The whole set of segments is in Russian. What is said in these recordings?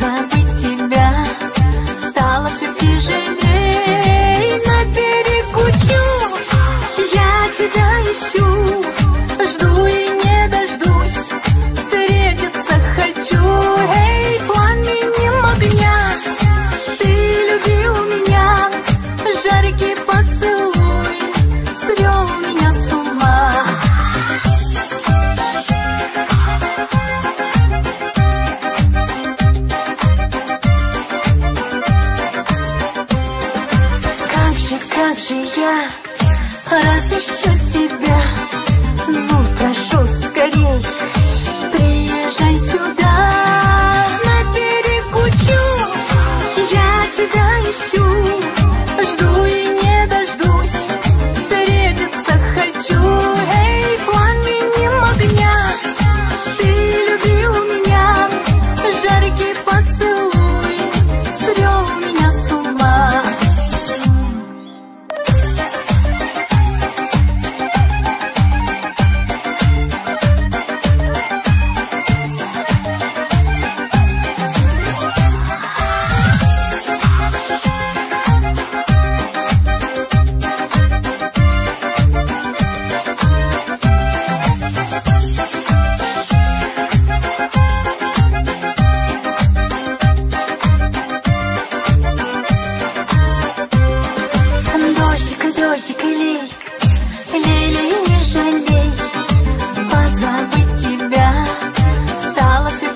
Пламенем огня Ты любил меня, жаркий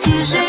sujet.